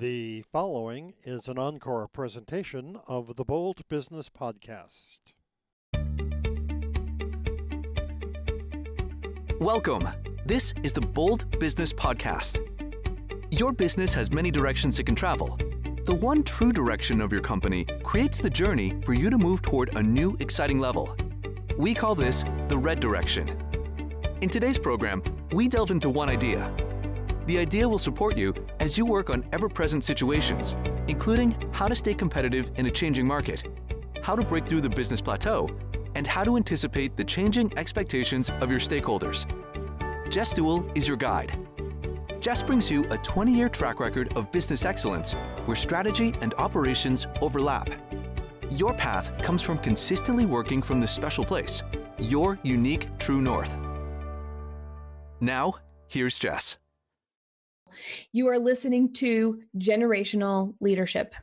The following is an encore presentation of the Bold Business Podcast. Welcome. This is the Bold Business Podcast. Your business has many directions it can travel. The one true direction of your company creates the journey for you to move toward a new, exciting level. We call this the red direction. In today's program, we delve into one idea the idea will support you as you work on ever present situations, including how to stay competitive in a changing market, how to break through the business plateau, and how to anticipate the changing expectations of your stakeholders. Jess Dewell is your guide. Jess brings you a 20 year track record of business excellence where strategy and operations overlap. Your path comes from consistently working from this special place, your unique true north. Now, here's Jess. You are listening to Generational Leadership.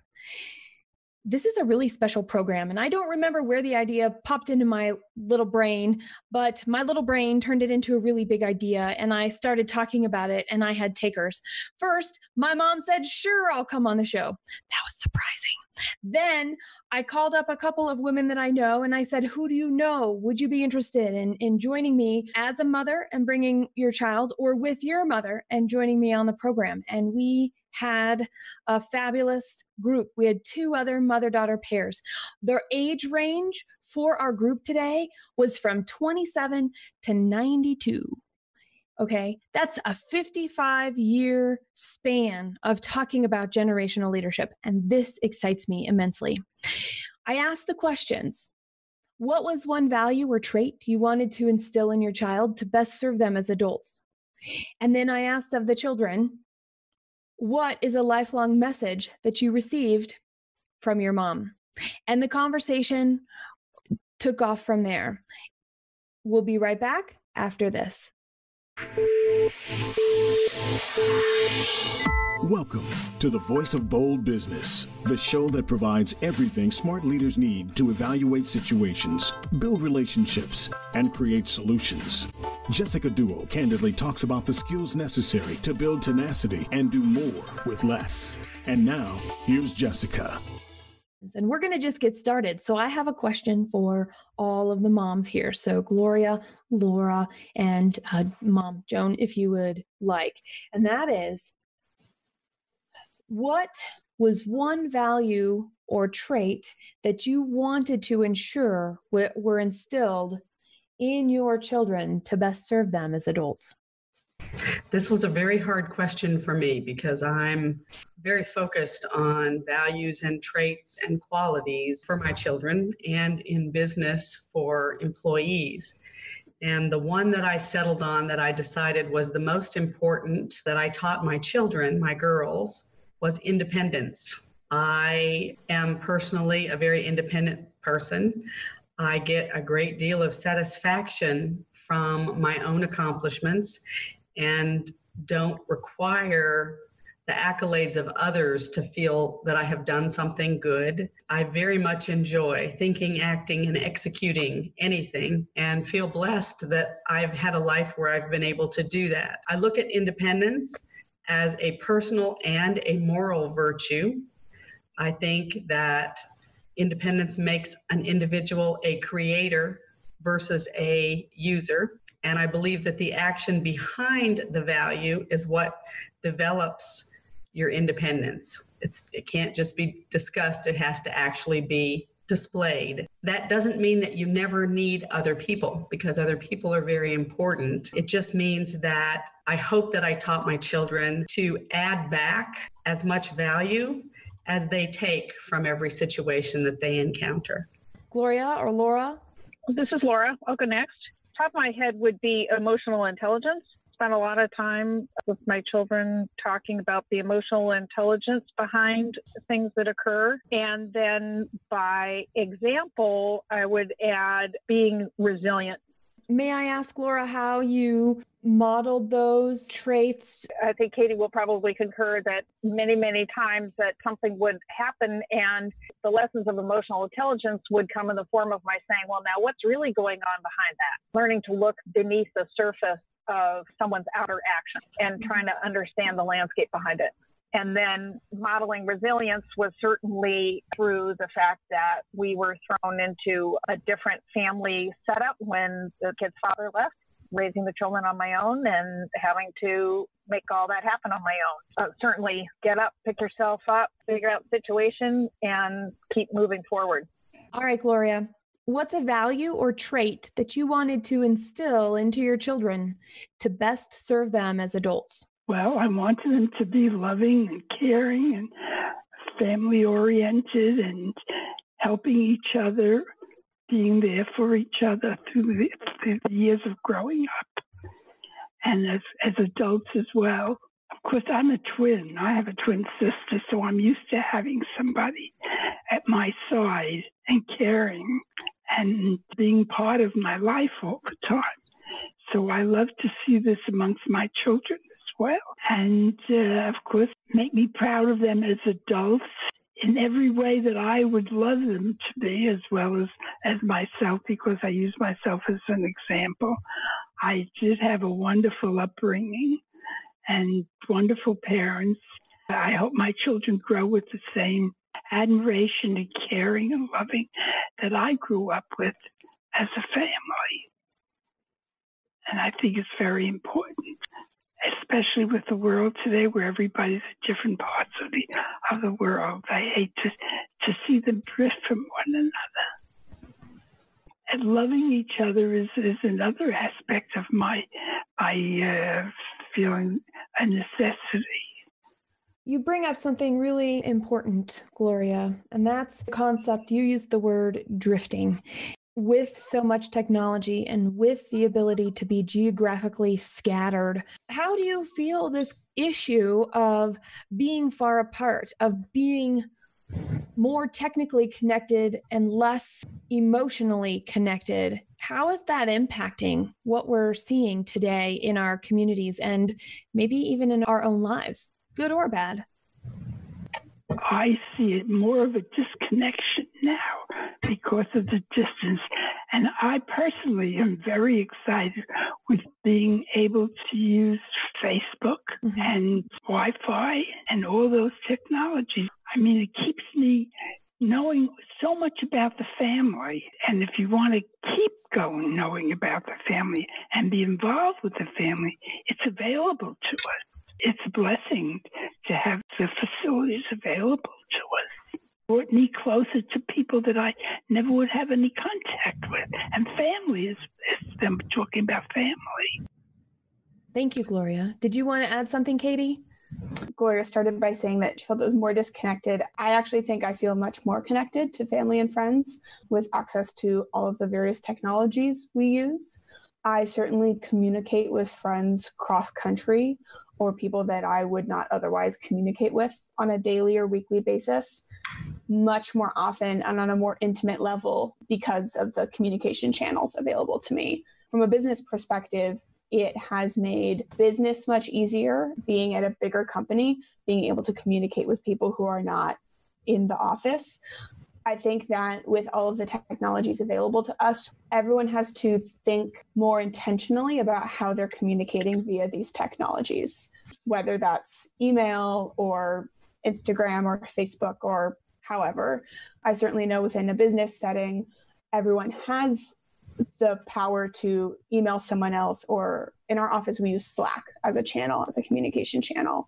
This is a really special program, and I don't remember where the idea popped into my little brain, but my little brain turned it into a really big idea, and I started talking about it, and I had takers. First, my mom said, Sure, I'll come on the show. That was surprising. Then I called up a couple of women that I know and I said, Who do you know? Would you be interested in, in joining me as a mother and bringing your child or with your mother and joining me on the program? And we had a fabulous group. We had two other mother daughter pairs. Their age range for our group today was from 27 to 92. Okay, that's a 55 year span of talking about generational leadership. And this excites me immensely. I asked the questions What was one value or trait you wanted to instill in your child to best serve them as adults? And then I asked of the children, What is a lifelong message that you received from your mom? And the conversation took off from there. We'll be right back after this. Welcome to the Voice of Bold Business, the show that provides everything smart leaders need to evaluate situations, build relationships, and create solutions. Jessica Dewell candidly talks about the skills necessary to build tenacity and do more with less. And now, here's Jessica. And we're going to just get started. So, I have a question for all of the moms here. So, Gloria, Laura, and uh, Mom Joan, if you would like. And that is what was one value or trait that you wanted to ensure were instilled in your children to best serve them as adults? This was a very hard question for me because I'm very focused on values and traits and qualities for my children and in business for employees. And the one that I settled on that I decided was the most important that I taught my children, my girls, was independence. I am personally a very independent person. I get a great deal of satisfaction from my own accomplishments and don't require the accolades of others to feel that I have done something good. I very much enjoy thinking, acting, and executing anything and feel blessed that I've had a life where I've been able to do that. I look at independence as a personal and a moral virtue. I think that independence makes an individual a creator versus a user. And I believe that the action behind the value is what develops your independence. It's, it can't just be discussed, it has to actually be displayed. That doesn't mean that you never need other people because other people are very important. It just means that I hope that I taught my children to add back as much value as they take from every situation that they encounter. Gloria or Laura? This is Laura. I'll go next. Top of my head would be emotional intelligence. Spent a lot of time with my children talking about the emotional intelligence behind things that occur. And then by example, I would add being resilient. May I ask, Laura, how you modeled those traits? I think Katie will probably concur that many, many times that something would happen and the lessons of emotional intelligence would come in the form of my saying, well, now what's really going on behind that? Learning to look beneath the surface of someone's outer action and trying to understand the landscape behind it And then modeling resilience was certainly through the fact that we were thrown into a different family setup when the kid's father left, raising the children on my own and having to make all that happen on my own. Uh, certainly get up, pick yourself up, figure out the situation, and keep moving forward. All right, Gloria. What's a value or trait that you wanted to instill into your children to best serve them as adults? Well, I wanted them to be loving and caring and family oriented and helping each other, being there for each other through the, through the years of growing up and as, as adults as well. Of course, I'm a twin. I have a twin sister, so I'm used to having somebody at my side and caring and being part of my life all the time. So I love to see this amongst my children well. And uh, of course, make me proud of them as adults in every way that I would love them to be, as well as, as myself, because I use myself as an example. I did have a wonderful upbringing and wonderful parents. I hope my children grow with the same admiration and caring and loving that I grew up with as a family. And I think it's very important, especially with the world today where everybody's at different parts of the of the world. I hate to to see them drift from one another. And loving each other is, is another aspect of my my uh, feeling a necessity. You bring up something really important, Gloria, and that's the concept you used the word drifting. With so much technology and with the ability to be geographically scattered, how do you feel this issue of being far apart, of being more technically connected and less emotionally connected. How is that impacting what we're seeing today in our communities and maybe even in our own lives, good or bad? I see it more of a disconnection now because of the distance. And I personally am very excited with being able to use Facebook mm-hmm. and Wi Fi and all those technologies. I mean, it keeps me knowing so much about the family. And if you want to keep going knowing about the family and be involved with the family, it's available to us. It's a blessing to have the facilities available to us. Brought me closer to people that I never would have any contact with. And family is, is them talking about family. Thank you, Gloria. Did you want to add something, Katie? Gloria started by saying that she felt it was more disconnected. I actually think I feel much more connected to family and friends with access to all of the various technologies we use. I certainly communicate with friends cross country or people that I would not otherwise communicate with on a daily or weekly basis much more often and on a more intimate level because of the communication channels available to me. From a business perspective, it has made business much easier being at a bigger company, being able to communicate with people who are not in the office. I think that with all of the technologies available to us, everyone has to think more intentionally about how they're communicating via these technologies, whether that's email or Instagram or Facebook or however. I certainly know within a business setting, everyone has the power to email someone else or in our office we use slack as a channel as a communication channel.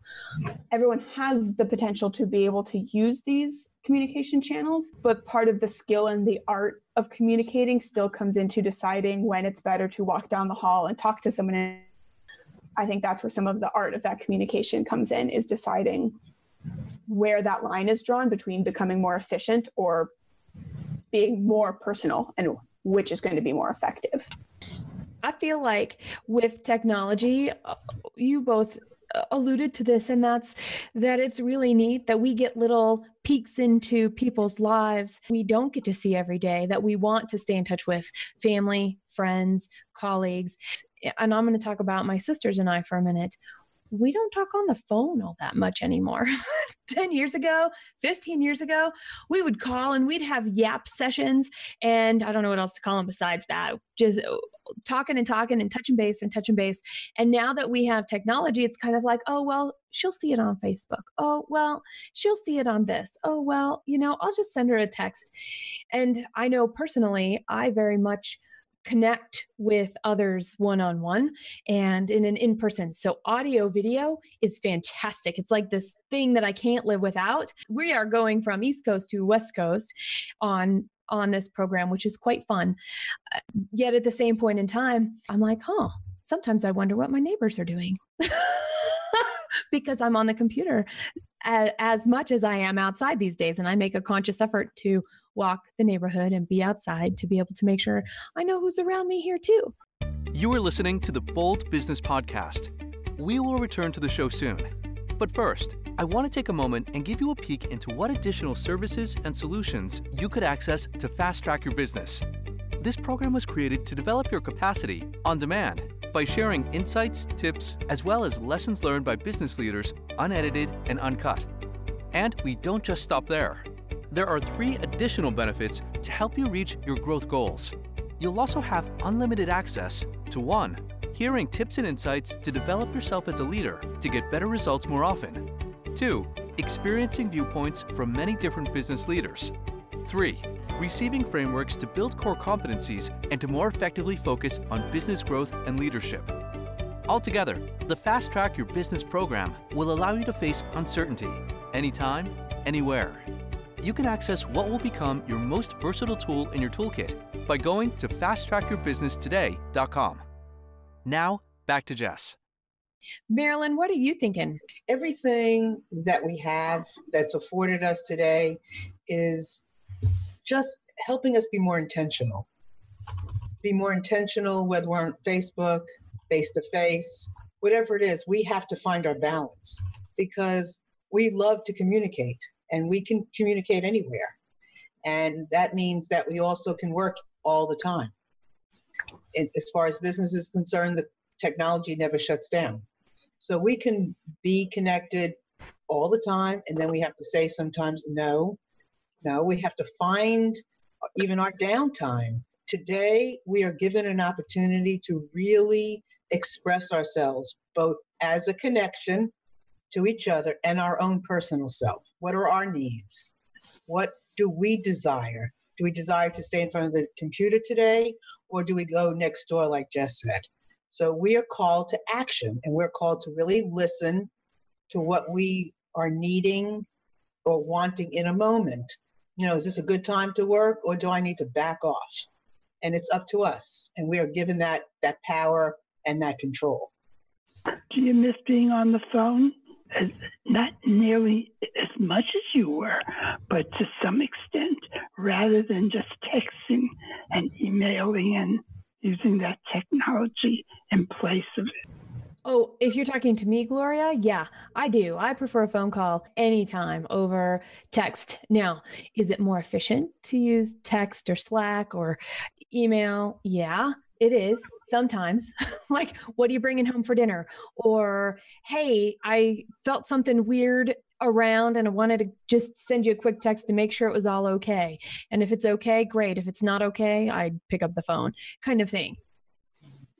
Everyone has the potential to be able to use these communication channels but part of the skill and the art of communicating still comes into deciding when it's better to walk down the hall and talk to someone. I think that's where some of the art of that communication comes in is deciding where that line is drawn between becoming more efficient or being more personal and which is going to be more effective. I feel like with technology, you both uh, alluded to this and that's that it's really neat that we get little peeks into people's lives we don't get to see every day that we want to stay in touch with family friends colleagues and i'm going to talk about my sisters and i for a minute we don't talk on the phone all that much anymore. 10 years ago, 15 years ago, we would call and we'd have yap sessions. And I don't know what else to call them besides that. Just uh, talking and talking and touching base and touching base. And now that we have technology, it's kind of like, oh, well, she'll see it on Facebook. Oh, well, she'll see it on this. Oh, well, you know, I'll just send her a text. And I know personally, I very much connect with others one on one and in an in person. So, audio video is fantastic. It's like this thing that I can't live without. We are going from East Coast to West Coast on on this program, which is quite fun. Uh, yet at the same point in time, I'm like, huh, sometimes I wonder what my neighbors are doing. because I'm on the computer as, as, much as I am outside these days. And I make a conscious effort to walk the neighborhood and be outside to be able to make sure I know who's around me here too. You are listening to the Bold Business Podcast. We will return to the show soon. But first, I want to take a moment and give you a peek into what additional services and solutions you could access to fast track your business. This program was created to develop your capacity on demand by sharing insights, tips, as well as lessons learned by business leaders, unedited and uncut. And we don't just stop there. There are three additional benefits to help you reach your growth goals. You'll also have unlimited access to 1. Hearing tips and insights to develop yourself as a leader to get better results more often. 2. Experiencing viewpoints from many different business leaders. 3. Receiving frameworks to build core competencies and to more effectively focus on business growth and leadership. Altogether, the Fast Track Your Business program will allow you to face uncertainty anytime, anywhere you can access what will become your most versatile tool in your toolkit by going to fasttrackyourbusinesstoday.com. Now, back to Jess. Marilyn, what are you thinking? Everything that we have that's afforded us today is just helping us be more intentional. Be more intentional, whether we're on Facebook, face to face, whatever it is, we have to find our balance because we love to communicate and we can communicate anywhere. And that means that we also can work all the time. And as far as business is concerned, the technology never shuts down. So we can be connected all the time, and then we have to say sometimes no. No, we have to find even our downtime. Today, we are given an opportunity to really express ourselves, both as a connection to each other and our own personal self. What are our needs? What do we desire? Do we desire to stay in front of the computer today, or do we go next door, like Jess said? So we are called to action and we're called to really listen to what we are needing or wanting in a moment. You know, is this a good time to work or do I need to back off? And it's up to us. And we are given that that power and that control. Do you miss being on the phone? Not nearly as much as you were, but to some extent, rather than just texting and emailing and using that technology in place of it. Oh, if you're talking to me, Gloria, yeah, I do. I prefer a phone call anytime over text. Now, is it more efficient to use text or Slack or email? Yeah, it is sometimes. Like what are you bringing home for dinner? Or hey i felt something weird around and i wanted to just send you a quick text to make sure it was all okay. And if it's okay great. If it's not okay i'd pick up the phone kind of thing.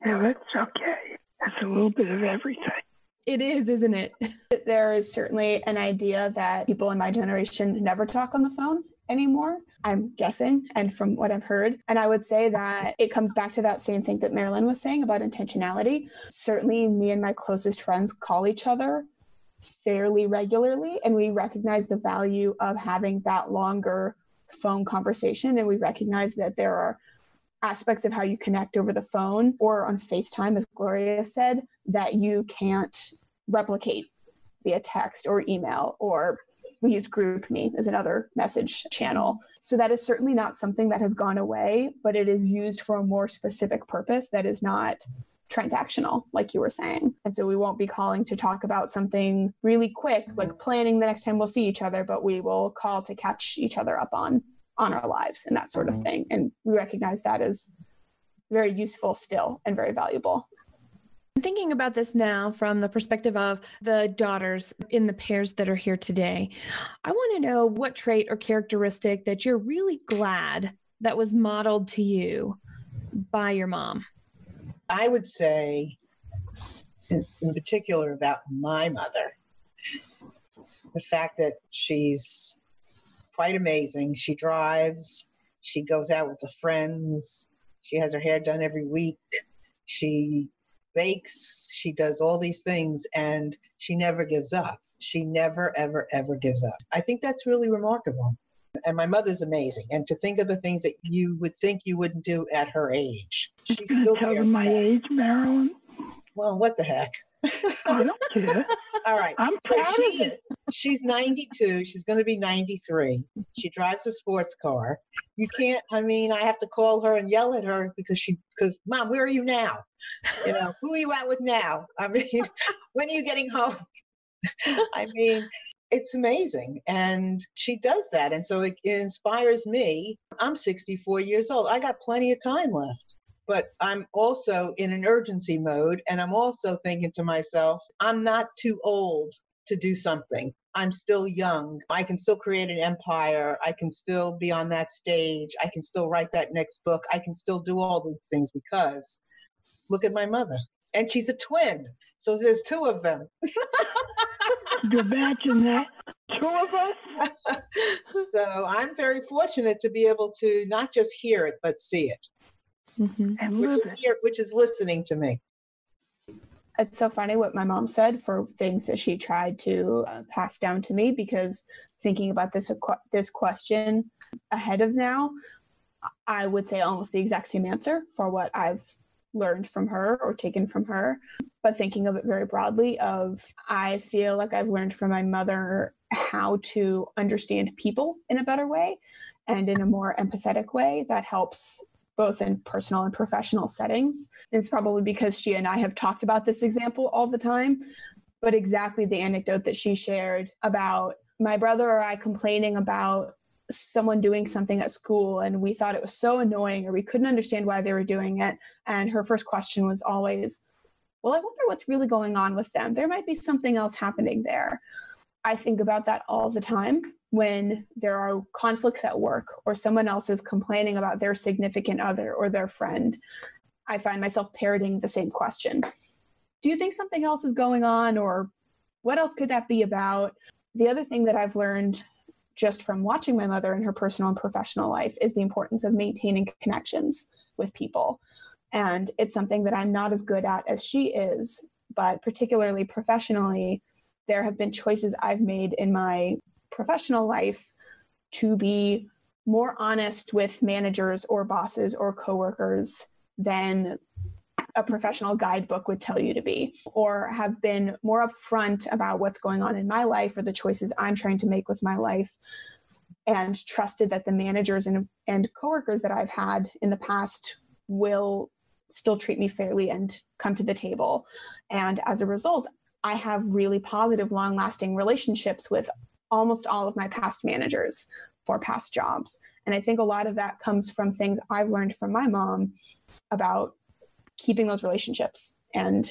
Yeah that's okay. That's a little bit of everything. It is isn't it? There is certainly an idea that people in my generation never talk on the phone anymore, I'm guessing, and from what I've heard. And I would say that it comes back to that same thing that Marilyn was saying about intentionality. Certainly, me and my closest friends call each other fairly regularly, and we recognize the value of having that longer phone conversation. And we recognize that there are aspects of how you connect over the phone or on FaceTime, as Gloria said, that you can't replicate via text or email or we use GroupMe as another message channel. So that is certainly not something that has gone away, but it is used for a more specific purpose that is not transactional, like you were saying. And so we won't be calling to talk about something really quick, like planning the next time we'll see each other, but we will call to catch each other up on on our lives and that sort of mm-hmm. thing. And we recognize that as very useful still and very valuable. Thinking about this now from the perspective of the daughters in the pairs that are here today. I want to know what trait or characteristic that you're really glad that was modeled to you by your mom. I would say, in, in particular, about my mother, the fact that she's quite amazing. She drives, she goes out with the friends, she has her hair done every week, she bakes, she does all these things, and she never gives up. She never, ever, ever gives up. I think that's really remarkable. And my mother's amazing. And to think of the things that you would think you wouldn't do at her age, she still tell them my age, Marilyn. Well, what the heck? I don't care. All right. I'm So proud she is she's 92. She's going to be 93. She drives a sports car. You can't I mean, I have to call her and yell at her because she because mom, where are you now? You know, who are you out with now? I mean, when are you getting home? I mean, it's amazing. And she does that. And so it inspires me. I'm 64 years old. I got plenty of time left. But I'm also in an urgency mode. And I'm also thinking to myself, I'm not too old to do something. I'm still young. I can still create an empire. I can still be on that stage. I can still write that next book. I can still do all these things because look at my mother. And she's a twin. So there's two of them. Imagine that? Two of us? so I'm very fortunate to be able to not just hear it, but see it, Mm-hmm. Which is it. here, which is listening to me. it's so funny what my mom said for things that she tried to uh, pass down to me because thinking about this this question ahead of now i would say almost the exact same answer for what i've learned from her or taken from her but thinking of it very broadly of i feel like i've learned from my mother how to understand people in a better way and in a more empathetic way that helps both in personal and professional settings it's probably because she and I have talked about this example all the time, but exactly the anecdote that she shared about my brother or I complaining about someone doing something at school and we thought it was so annoying or we couldn't understand why they were doing it. And her first question was always, Well, I wonder what's really going on with them. There might be something else happening there. I think about that all the time when there are conflicts at work or someone else is complaining about their significant other or their friend. I find myself parroting the same question. Do you think something else is going on, or what else could that be about? The other thing that I've learned just from watching my mother in her personal and professional life is the importance of maintaining connections with people. And it's something that I'm not as good at as she is, but particularly professionally, there have been choices I've made in my professional life to be more honest with managers or bosses or coworkers than a professional guidebook would tell you to be, or have been more upfront about what's going on in my life or the choices I'm trying to make with my life, and trusted that the managers and, and coworkers that I've had in the past will still treat me fairly and come to the table. And as a result, I have really positive, long lasting relationships with almost all of my past managers for past jobs. And I think a lot of that comes from things I've learned from my mom about keeping those relationships and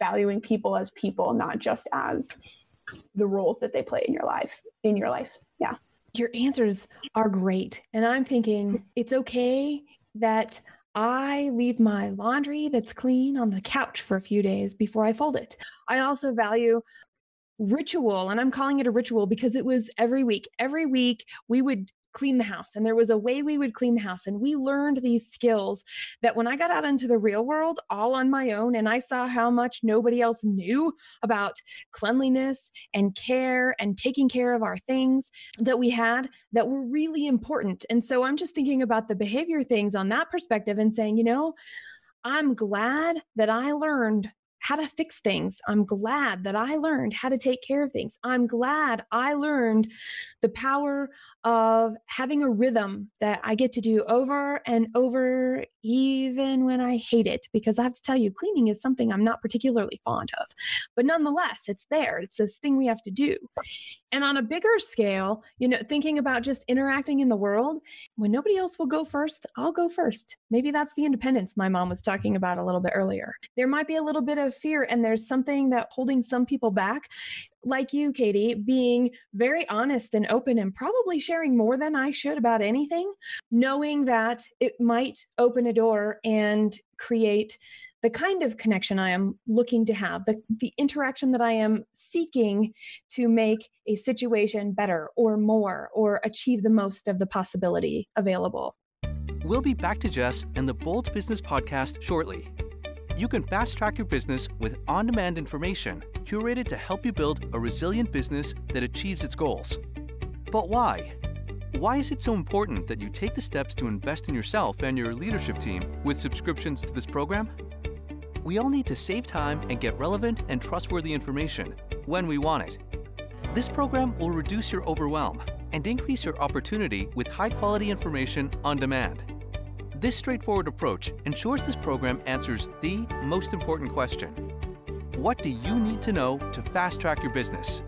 valuing people as people, not just as the roles that they play in your life. In your life, yeah. Your answers are great. And I'm thinking it's okay that I leave my laundry that's clean on the couch for a few days before I fold it. I also value ritual, and I'm calling it a ritual because it was every week. Every week we would clean the house, and there was a way we would clean the house. And we learned these skills that when I got out into the real world all on my own, and I saw how much nobody else knew about cleanliness and care and taking care of our things that we had that were really important. And so I'm just thinking about the behavior things on that perspective and saying, you know, I'm glad that I learned how to fix things. I'm glad that I learned how to take care of things. I'm glad I learned the power of having a rhythm that I get to do over and over, even when I hate it. Because I have to tell you, cleaning is something I'm not particularly fond of. But nonetheless, it's there. It's this thing we have to do. And on a bigger scale, you know, thinking about just interacting in the world, when nobody else will go first, I'll go first. Maybe that's the independence my mom was talking about a little bit earlier. There might be a little bit of fear, and there's something that holding some people back, like you, Katie, being very honest and open and probably sharing more than I should about anything, knowing that it might open a door and create the kind of connection I am looking to have, the, the interaction that I am seeking to make a situation better or more or achieve the most of the possibility available. We'll be back to Jess and the Bold Business Podcast shortly. You can fast track your business with on demand information curated to help you build a resilient business that achieves its goals. But why? Why is it so important that you take the steps to invest in yourself and your leadership team with subscriptions to this program? We all need to save time and get relevant and trustworthy information when we want it. This program will reduce your overwhelm and increase your opportunity with high quality information on demand. This straightforward approach ensures this program answers the most important question What do you need to know to fast track your business?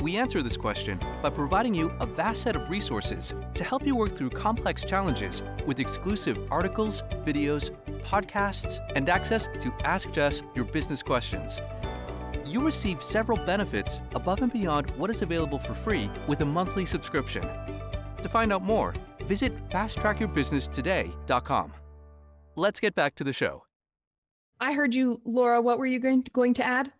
We answer this question by providing you a vast set of resources to help you work through complex challenges with exclusive articles, videos, podcasts, and access to Ask Jess your business questions. You receive several benefits above and beyond what is available for free with a monthly subscription. To find out more, visit fasttrackyourbusinesstoday.com. Let's get back to the show. I heard you, Laura. What were you going to, going to add?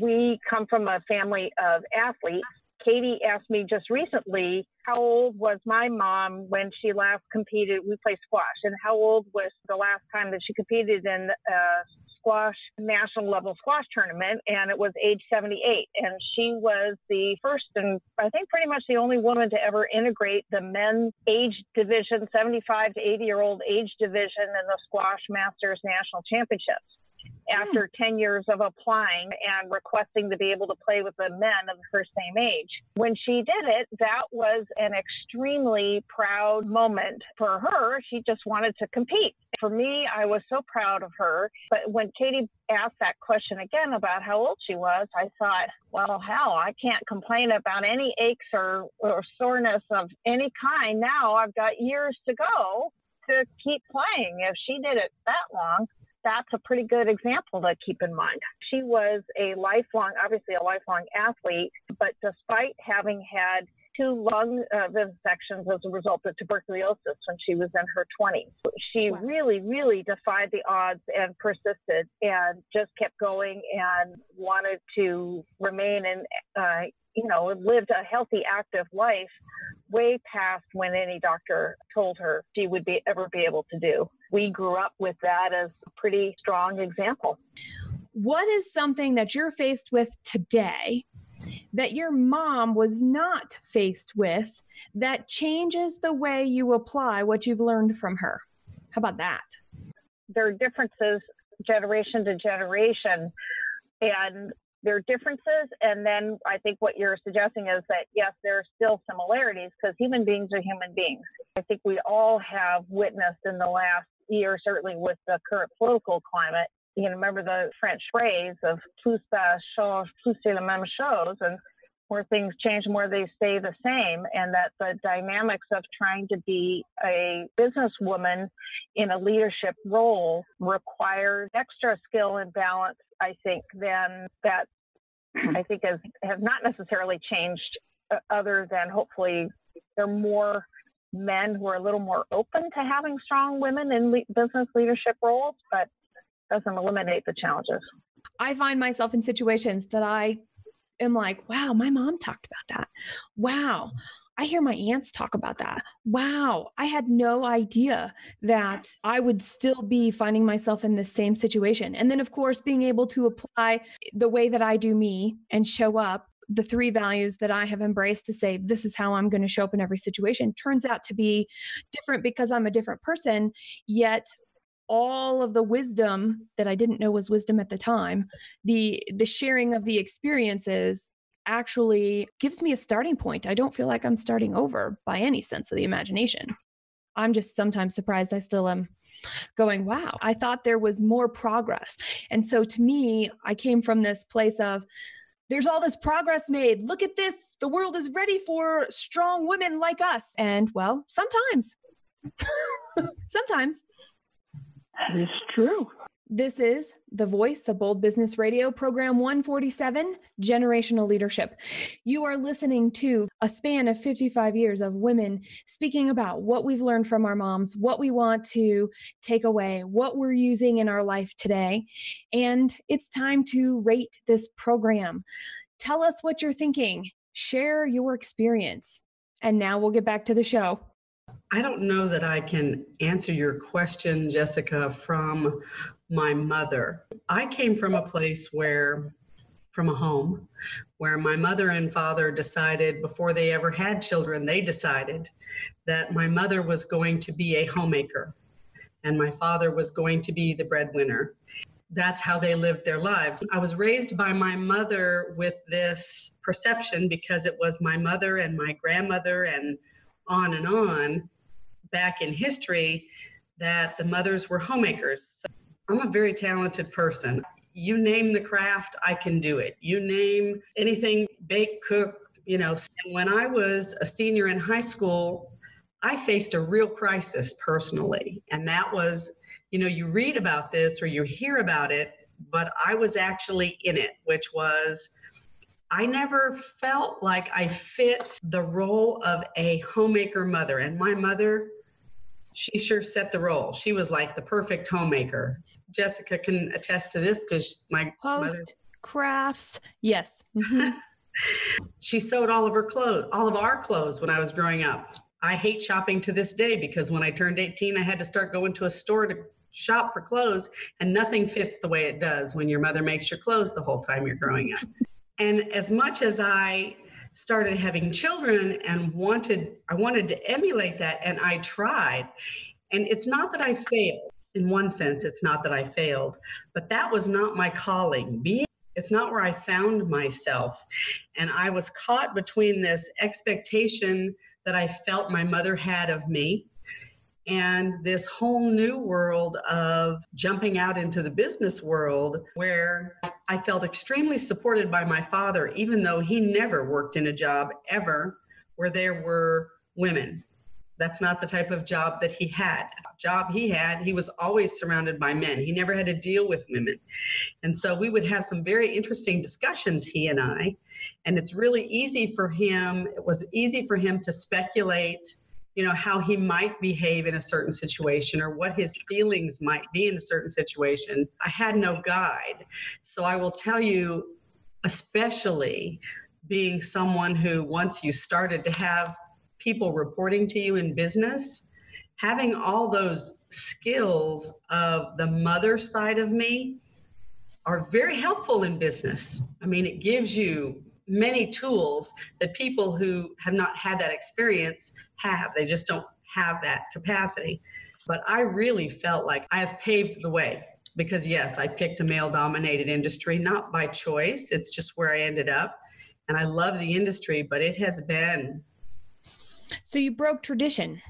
We come from a family of athletes Katie asked me just recently, how old was my mom when she last competed? We play squash, and how old was the last time that she competed in a uh, squash national level squash tournament? And it was age 78. And she was the first and I think pretty much the only woman to ever integrate the men's age division, 75 to 80 year old age division in the squash masters national championships after 10 years of applying and requesting to be able to play with the men of her same age. When she did it, that was an extremely proud moment for her. She just wanted to compete. For me, I was so proud of her. But when Katie asked that question again about how old she was, I thought, well, hell, I can't complain about any aches or, or soreness of any kind. Now I've got years to go to keep playing. If she did it that long, that's a pretty good example to keep in mind. She was a lifelong, obviously a lifelong athlete, but despite having had two lung uh, vivisections as a result of tuberculosis when she was in her 20s. She wow. really, really defied the odds and persisted and just kept going and wanted to remain in, uh, you know, lived a healthy, active life way past when any doctor told her she would be ever be able to do. We grew up with that as a pretty strong example. What is something that you're faced with today that your mom was not faced with that changes the way you apply what you've learned from her? How about that? There are differences generation to generation. And there are differences. And then I think what you're suggesting is that, yes, there are still similarities because human beings are human beings. I think we all have witnessed in the last year, certainly with the current political climate, you can remember the French phrase of plus ça change, plus c'est la même chose. And more things change, more they stay the same, and that the dynamics of trying to be a businesswoman in a leadership role requires extra skill and balance I think, than that I think has, has not necessarily changed uh, other than hopefully there are more men who are a little more open to having strong women in le- business leadership roles, but doesn't eliminate the challenges. I find myself in situations that I am like, wow, my mom talked about that. Wow, I hear my aunts talk about that. Wow, I had no idea that I would still be finding myself in the same situation. And then, of course, being able to apply the way that I do me and show up the three values that I have embraced to say, this is how I'm going to show up in every situation turns out to be different because I'm a different person. Yet all of the wisdom that I didn't know was wisdom at the time, the the sharing of the experiences actually gives me a starting point. I don't feel like I'm starting over by any sense of the imagination. I'm just sometimes surprised I still am going, wow, I thought there was more progress. And so to me, I came from this place of, there's all this progress made. Look at this. The world is ready for strong women like us. And well, sometimes, sometimes. That is true. This is the voice of Bold Business Radio, program 147 Generational Leadership. You are listening to a span of 55 years of women speaking about what we've learned from our moms, what we want to take away, what we're using in our life today. And it's time to rate this program. Tell us what you're thinking, share your experience. And now we'll get back to the show. I don't know that I can answer your question, Jessica, from my mother. I came from a place where, from a home, where my mother and father decided before they ever had children, they decided that my mother was going to be a homemaker and my father was going to be the breadwinner. That's how they lived their lives. I was raised by my mother with this perception because it was my mother and my grandmother and on and on back in history that the mothers were homemakers. So I'm a very talented person. You name the craft, I can do it. You name anything, bake, cook, you know. When I was a senior in high school, I faced a real crisis personally. And that was, you know, you read about this or you hear about it, but I was actually in it, which was I never felt like I fit the role of a homemaker mother. And my mother, she sure set the role. She was like the perfect homemaker. Jessica can attest to this because my Post mother crafts. Yes. Mhm. she sewed all of her clothes, all of our clothes when I was growing up. I hate shopping to this day because when I turned 18, I had to start going to a store to shop for clothes, and nothing fits the way it does when your mother makes your clothes the whole time you're growing up. And as much as I started having children and wanted I wanted to emulate that and I tried. And it's not that I failed. In one sense, it's not that I failed, but that was not my calling. Being it's not where I found myself. And I was caught between this expectation that I felt my mother had of me and this whole new world of jumping out into the business world where felt extremely supported by my father, even though he never worked in a job ever where there were women. That's not the type of job that he had. Job he had, he was always surrounded by men. He never had to deal with women. And so we would have some very interesting discussions, he and I. And it's really easy for him, it was easy for him to speculate you know how he might behave in a certain situation or what his feelings might be in a certain situation. I had no guide. So i will tell you especially being someone who once you started to have people reporting to you in business having all those skills of the mother side of me are very helpful in business. I mean it gives you many tools that people who have not had that experience have. They just don't have that capacity. But I really felt like I have paved the way because, yes, I picked a male dominated industry, not by choice. It's just where I ended up. And I love the industry, but it has been. So you broke tradition.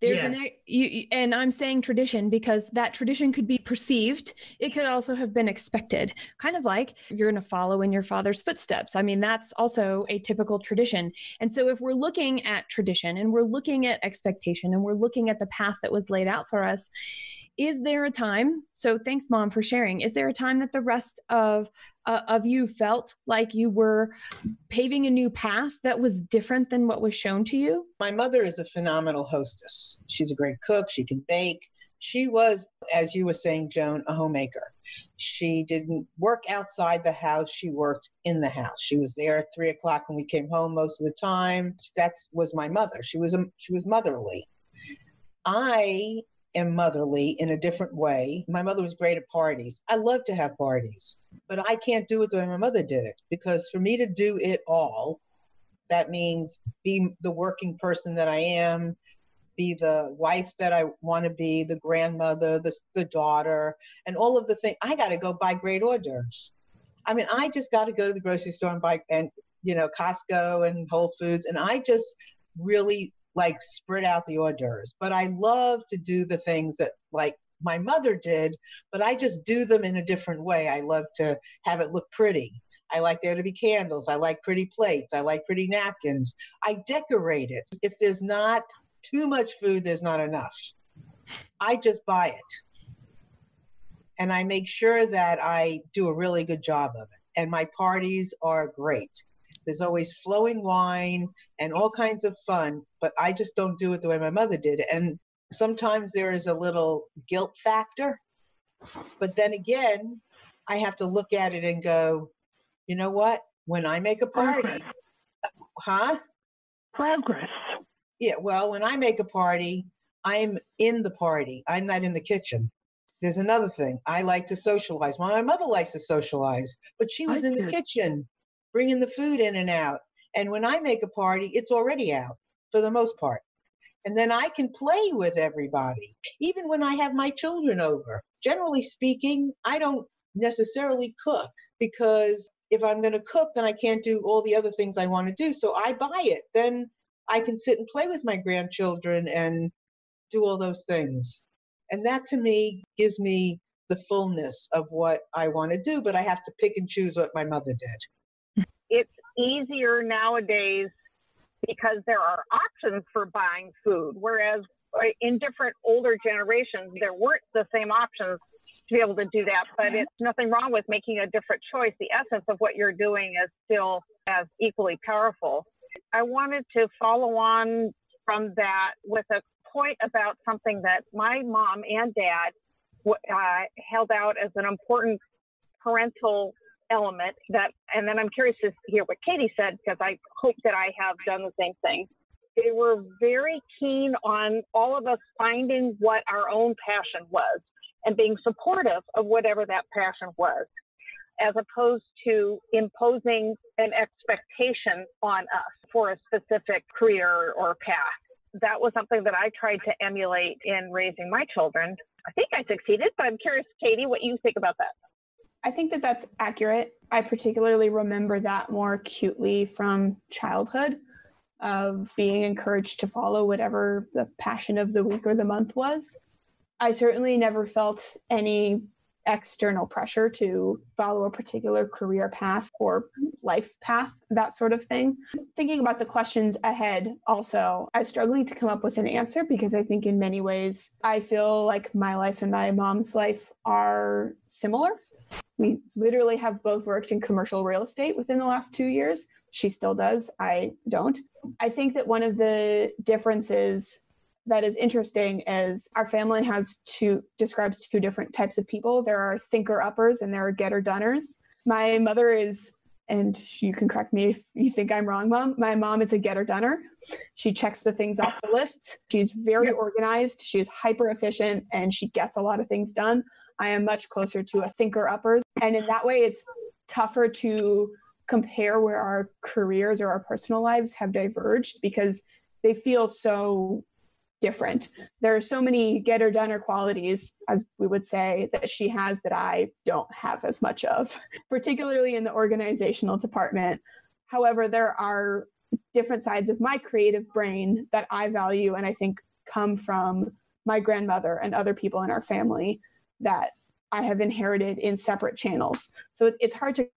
There's Yeah. an you, and I'm saying tradition because that tradition could be perceived. It could also have been expected. Kind of like you're going to follow in your father's footsteps. I mean, that's also a typical tradition. And so if we're looking at tradition and we're looking at expectation and we're looking at the path that was laid out for us, is there a time? So thanks mom for sharing. Is there a time that the rest of uh, of you felt like you were paving a new path that was different than what was shown to you? My mother is a phenomenal hostess. She's a great cook. She can bake. She was, as you were saying, Joan, a homemaker. She didn't work outside the house. She worked in the house. She was there at three o'clock when we came home most of the time. That was my mother. She was a, she was motherly. I am motherly in a different way. My mother was great at parties. I love to have parties, but I can't do it the way my mother did it because for me to do it all, that means be the working person that I am, be the wife that I want to be, the grandmother, the, the daughter, and all of the things. I got to go buy great hors d'oeuvres. I mean, I just got to go to the grocery store and buy, and you know, Costco and Whole Foods, and I just really like spread out the hors d'oeuvres. But I love to do the things that like my mother did, but I just do them in a different way. I love to have it look pretty. I like there to be candles. I like pretty plates. I like pretty napkins. I decorate it. If there's not too much food, there's not enough. I just buy it. And I make sure that I do a really good job of it. And my parties are great. There's always flowing wine and all kinds of fun, but I just don't do it the way my mother did. And sometimes there is a little guilt factor. But then again, I have to look at it and go, you know what? When I make a party, Progress. huh? Progress. Yeah, well, when I make a party, I'm in the party. I'm not in the kitchen. There's another thing. I like to socialize. Well, my mother likes to socialize, but she was I in the do. kitchen bringing the food in and out. And when I make a party, it's already out for the most part. And then I can play with everybody, even when I have my children over. Generally speaking, I don't necessarily cook because if I'm going to cook, then I can't do all the other things I want to do. So I buy it. Then I can sit and play with my grandchildren and do all those things. And that to me gives me the fullness of what I want to do, but I have to pick and choose what my mother did. It's easier nowadays because there are options for buying food, whereas uh, in different older generations, there weren't the same options to be able to do that. But it's nothing wrong with making a different choice. The essence of what you're doing is still as equally powerful. I wanted to follow on from that with a point about something that my mom and dad uh, held out as an important parental element that and then i'm curious to hear what katie said because i hope that i have done the same thing. They were very keen on all of us finding what our own passion was and being supportive of whatever that passion was as opposed to imposing an expectation on us for a specific career or path. That was something that i tried to emulate in raising my children. I think i succeeded but i'm curious katie what you think about that I think that that's accurate. I particularly remember that more acutely from childhood of being encouraged to follow whatever the passion of the week or the month was. I certainly never felt any external pressure to follow a particular career path or life path, that sort of thing. Thinking about the questions ahead, also, I'm struggling to come up with an answer because I think in many ways I feel like my life and my mom's life are similar we literally have both worked in commercial real estate within the last two years. She still does. I don't. I think that one of the differences that is interesting is our family has two describes two different types of people. There are thinker uppers and there are getter doners. My mother is and you can correct me if you think I'm wrong, mom. My mom is a getter doner. She checks the things off the lists. She's very organized. She's hyper efficient and she gets a lot of things done. I am much closer to a thinker uppers. And in that way, it's tougher to compare where our careers or our personal lives have diverged because they feel so different. There are so many get or done doner qualities, as we would say, that she has that I don't have as much of, particularly in the organizational department. However, there are different sides of my creative brain that I value and I think come from my grandmother and other people in our family that I have inherited in separate channels. So it, it's hard to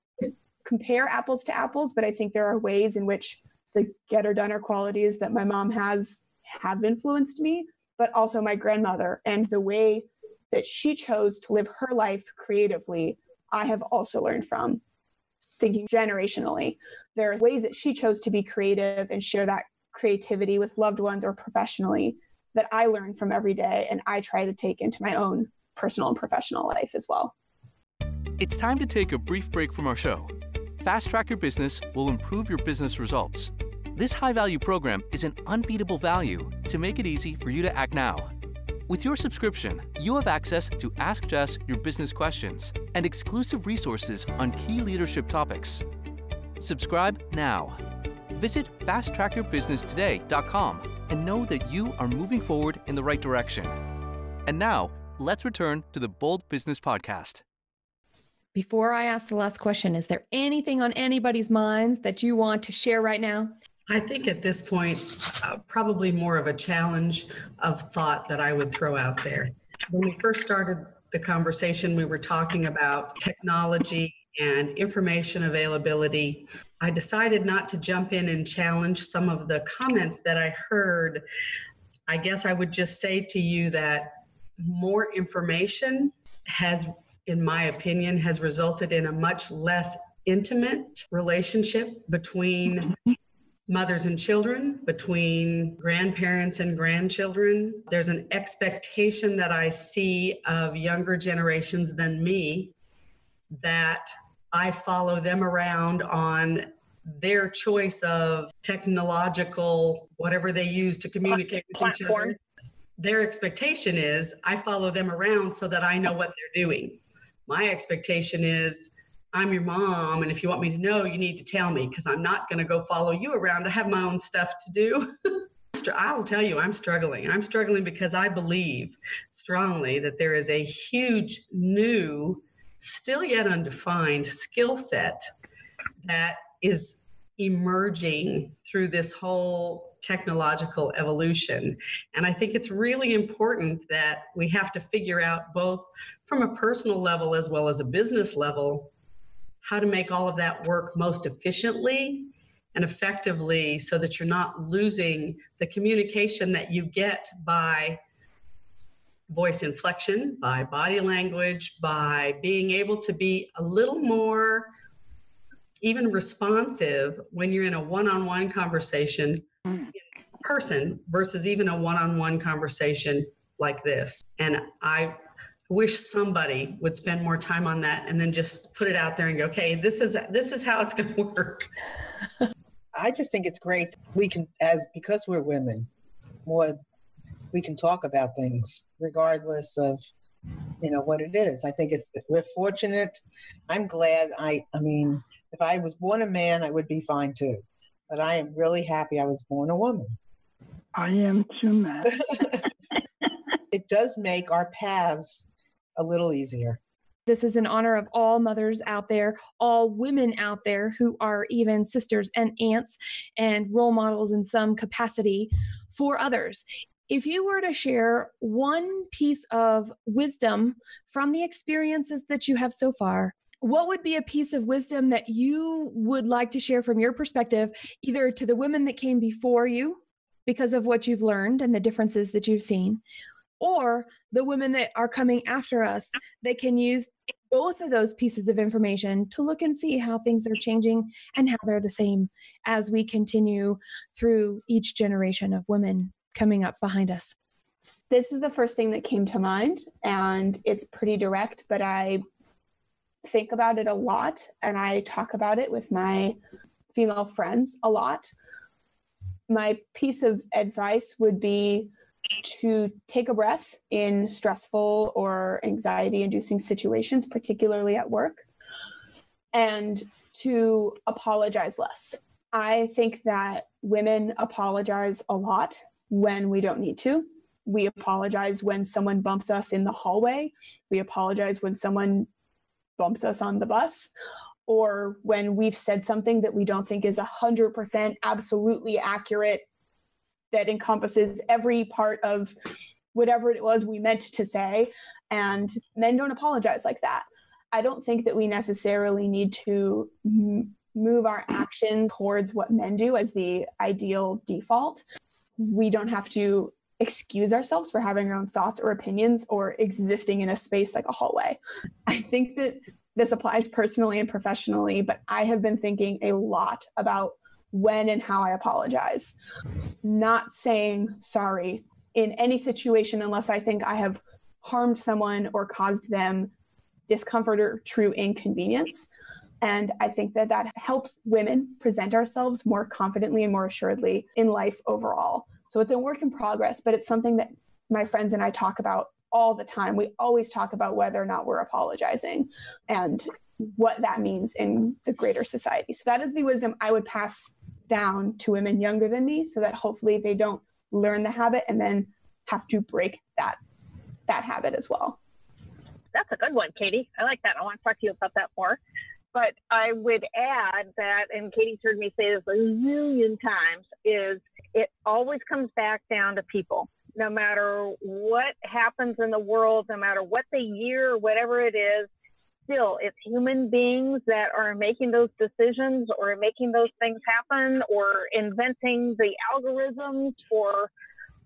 compare apples to apples, but I think there are ways in which the getter doner qualities that my mom has have influenced me, but also my grandmother and the way that she chose to live her life creatively, I have also learned from thinking generationally. There are ways that she chose to be creative and share that creativity with loved ones or professionally that I learn from every day and I try to take into my own personal and professional life as well. It's time to take a brief break from our show. Fast Track Your Business will improve your business results. This high value program is an unbeatable value to make it easy for you to act now. With your subscription, you have access to Ask Jess your business questions and exclusive resources on key leadership topics. Subscribe now. Visit fasttrackyourbusinesstoday.com and know that you are moving forward in the right direction. And now, let's return to the Bold Business Podcast. Before I ask the last question, is there anything on anybody's minds that you want to share right now? I think at this point, uh, probably more of a challenge of thought that I would throw out there. When we first started the conversation, we were talking about technology and information availability, I decided not to jump in and challenge some of the comments that I heard. I guess I would just say to you that more information has, in my opinion, has resulted in a much less intimate relationship between mothers and children, between grandparents and grandchildren. There's an expectation that I see of younger generations than me that I follow them around on their choice of technological, whatever they use to communicate with each other. Their expectation is I follow them around so that I know what they're doing. My expectation is I'm your mom, and if you want me to know, you need to tell me because I'm not going to go follow you around. I have my own stuff to do. I will tell you, I'm struggling. I'm struggling because I believe strongly that there is a huge new, still yet undefined skill set that is emerging through this whole technological evolution. And I think it's really important that we have to figure out both from a personal level as well as a business level how to make all of that work most efficiently and effectively so that you're not losing the communication that you get by voice inflection, by body language, by being able to be a little more even responsive when you're in a one-on-one conversation in person versus even a one-on-one conversation like this. And I wish somebody would spend more time on that and then just put it out there and go, okay, this is this is how it's going to work. I just think it's great. We can, as because we're women, more we can talk about things regardless of you know what it is. I think it's we're fortunate. I'm glad. I I mean, if I was born a man, I would be fine too. But I am really happy I was born a woman. I am too, Matt. it does make our paths a little easier. This is in honor of all mothers out there, all women out there who are even sisters and aunts and role models in some capacity for others. If you were to share one piece of wisdom from the experiences that you have so far, what would be a piece of wisdom that you would like to share from your perspective, either to the women that came before you because of what you've learned and the differences that you've seen, or the women that are coming after us they can use both of those pieces of information to look and see how things are changing and how they're the same as we continue through each generation of women coming up behind us. This is the first thing that came to mind, and it's pretty direct, but I think about it a lot and I talk about it with my female friends a lot. My piece of advice would be to take a breath in stressful or anxiety inducing situations, particularly at work, and to apologize less. I think that women apologize a lot when we don't need to. We apologize when someone bumps us in the hallway. We apologize when someone bumps us on the bus or when we've said something that we don't think is 100% absolutely accurate that encompasses every part of whatever it was we meant to say. And men don't apologize like that. I don't think that we necessarily need to move our actions towards what men do as the ideal default. We don't have to excuse ourselves for having our own thoughts or opinions or existing in a space like a hallway. I think that this applies personally and professionally, but I have been thinking a lot about when and how I apologize. Not saying sorry in any situation unless I think I have harmed someone or caused them discomfort or true inconvenience. And I think that that helps women present ourselves more confidently and more assuredly in life overall. So it's a work in progress, but it's something that my friends and I talk about all the time. We always talk about whether or not we're apologizing and what that means in the greater society. So that is the wisdom I would pass down to women younger than me so that hopefully they don't learn the habit and then have to break that that habit as well. That's a good one, Katie. I like that. I want to talk to you about that more. But I would add that, and Katie's heard me say this a million times, is it always comes back down to people. No matter what happens in the world, no matter what the year, whatever it is, still it's human beings that are making those decisions or making those things happen or inventing the algorithms for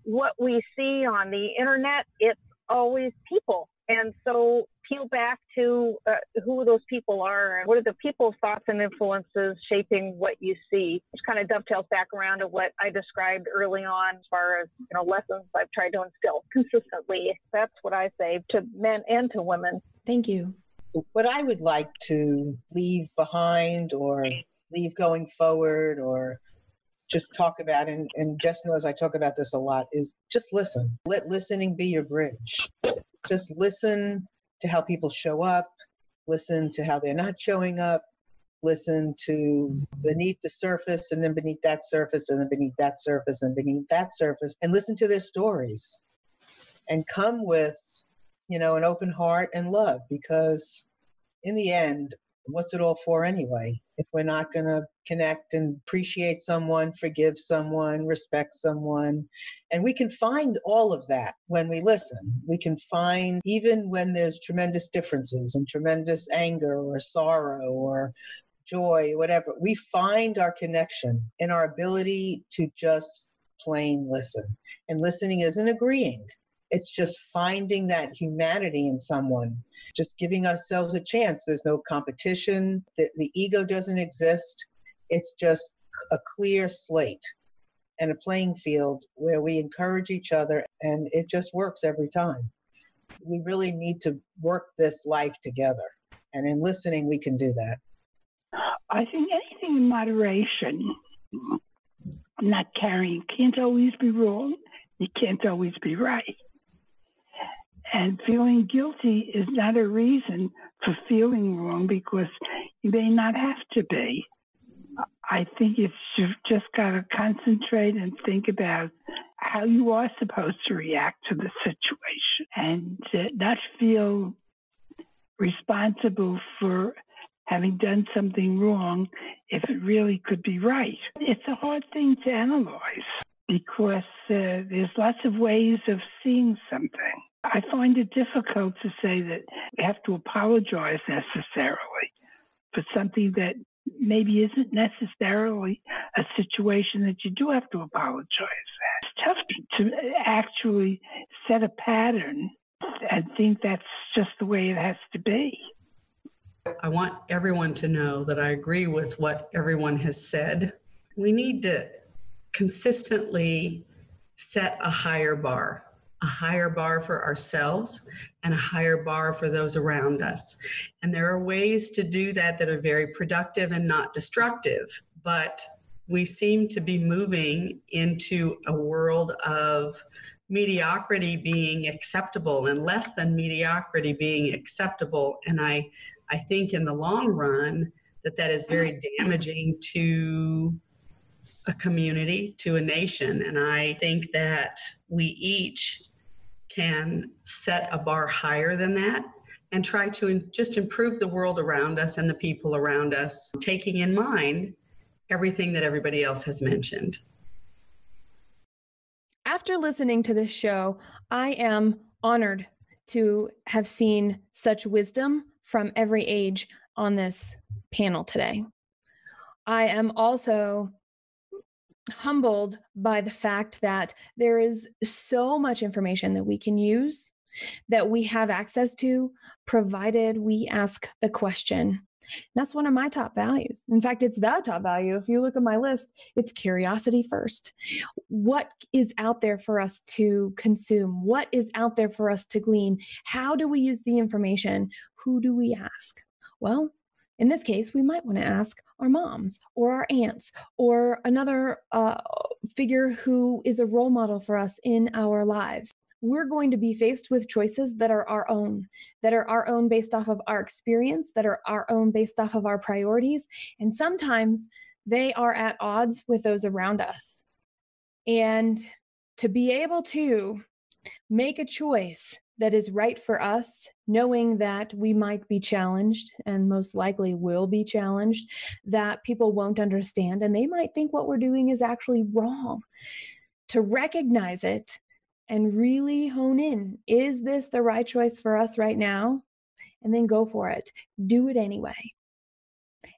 what we see on the internet. It's always people. And so peel back to uh, who those people are and what are the people's thoughts and influences shaping what you see. Which kind of dovetails back around to what I described early on as far as you know lessons I've tried to instill consistently. That's what I say to men and to women. Thank you. What I would like to leave behind or leave going forward or just talk about and, and Jess knows I talk about this a lot is just listen. Let listening be your bridge. Just listen to how people show up, listen to how they're not showing up, listen to mm-hmm. beneath the surface and then beneath that surface and then beneath that surface and beneath that surface and listen to their stories and come with you know an open heart and love because in the end what's it all for anyway? If we're not going to connect and appreciate someone, forgive someone, respect someone. And we can find all of that when we listen. We can find, even when there's tremendous differences and tremendous anger or sorrow or joy, whatever, we find our connection in our ability to just plain listen. And listening isn't agreeing, it's just finding that humanity in someone just giving ourselves a chance. There's no competition, the, the ego doesn't exist. It's just a clear slate and a playing field where we encourage each other, and it just works every time. We really need to work this life together. And in listening, we can do that. I think anything in moderation, not carrying, can't always be wrong. You can't always be right. And feeling guilty is not a reason for feeling wrong because you may not have to be. I think it's you've just got to concentrate and think about how you are supposed to react to the situation and uh, not feel responsible for having done something wrong if it really could be right. It's a hard thing to analyze because uh, there's lots of ways of seeing something. I find it difficult to say that you have to apologize necessarily for something that maybe isn't necessarily a situation that you do have to apologize. It's tough to actually set a pattern and think that's just the way it has to be. I want everyone to know that I agree with what everyone has said. We need to consistently set a higher bar a higher bar for ourselves and a higher bar for those around us. And there are ways to do that that are very productive and not destructive. But we seem to be moving into a world of mediocrity being acceptable and less than mediocrity being acceptable. And I, I think in the long run that that is very damaging to a community, to a nation. And I think that we each can set a bar higher than that and try to in, just improve the world around us and the people around us, taking in mind everything that everybody else has mentioned. After listening to this show, I am honored to have seen such wisdom from every age on this panel today. I am also humbled by the fact that there is so much information that we can use that we have access to provided we ask the question that's one of my top values. In fact, it's the top value. If you look at my list, it's curiosity first. What is out there for us to consume? What is out there for us to glean? How do we use the information? Who do we ask? Well, in this case, we might want to ask our moms or our aunts or another uh, figure who is a role model for us in our lives. We're going to be faced with choices that are our own, that are our own based off of our experience, that are our own based off of our priorities. And sometimes they are at odds with those around us. And to be able to make a choice that is right for us, knowing that we might be challenged and most likely will be challenged, that people won't understand and they might think what we're doing is actually wrong. To recognize it and really hone in is this the right choice for us right now? and then go for it. Do it anyway.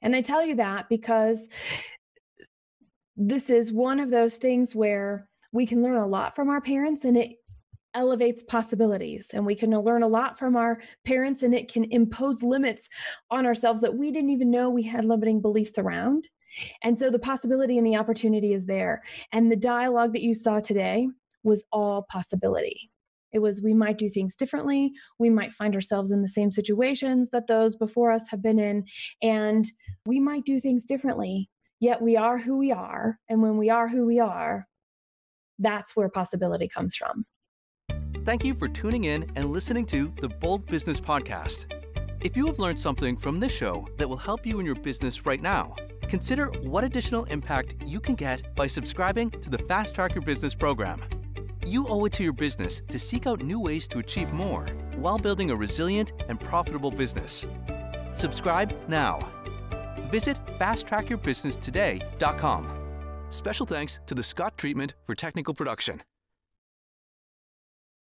And I tell you that because this is one of those things where we can learn a lot from our parents and it elevates possibilities and we can learn a lot from our parents and it can impose limits on ourselves that we didn't even know we had limiting beliefs around. And so the possibility and the opportunity is there and the dialogue that you saw today was all possibility. It was we might do things differently we might find ourselves in the same situations that those before us have been in and we might do things differently. Yet we are who we are and when we are who we are that's where possibility comes from Thank you for tuning in and listening to the Bold Business Podcast. If you have learned something from this show that will help you in your business right now, consider what additional impact you can get by subscribing to the Fast Track Your Business program. You owe it to your business to seek out new ways to achieve more while building a resilient and profitable business. Subscribe now. Visit fasttrackyourbusinesstoday.com. Special thanks to the Scott Treatment for technical production.